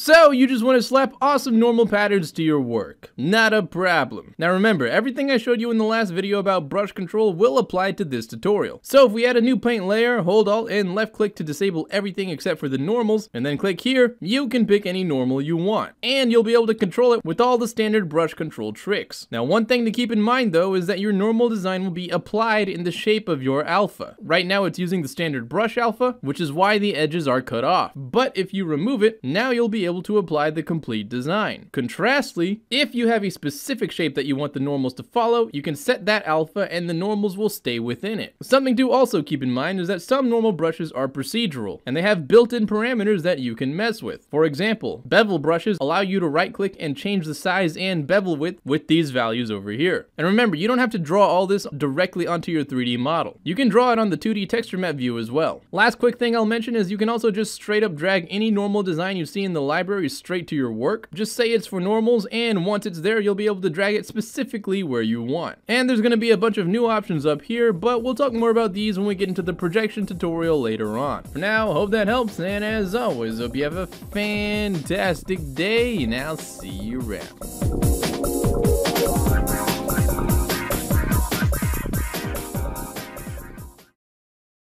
So you just want to slap awesome normal patterns to your work. Not a problem. Now remember, everything I showed you in the last video about brush control will apply to this tutorial. So if we add a new paint layer, hold alt and left click to disable everything except for the normals, and then click here, you can pick any normal you want. And you'll be able to control it with all the standard brush control tricks. Now one thing to keep in mind though is that your normal design will be applied in the shape of your alpha. Right now it's using the standard brush alpha, which is why the edges are cut off. But if you remove it, now you'll be able to apply the complete design. Contrastly, if you have a specific shape that you want the normals to follow, you can set that alpha and the normals will stay within it. Something to also keep in mind is that some normal brushes are procedural, and they have built-in parameters that you can mess with. For example, bevel brushes allow you to right-click and change the size and bevel width with these values over here. And remember, you don't have to draw all this directly onto your 3D model. You can draw it on the 2D texture map view as well. Last quick thing I'll mention is you can also just straight up drag any normal design you see in the library straight to your work. Just say it's for normals and once it's there you'll be able to drag it specifically where you want. And there's going to be a bunch of new options up here but we'll talk more about these when we get into the projection tutorial later on. For now, hope that helps and as always hope you have a fantastic day and I'll see you around.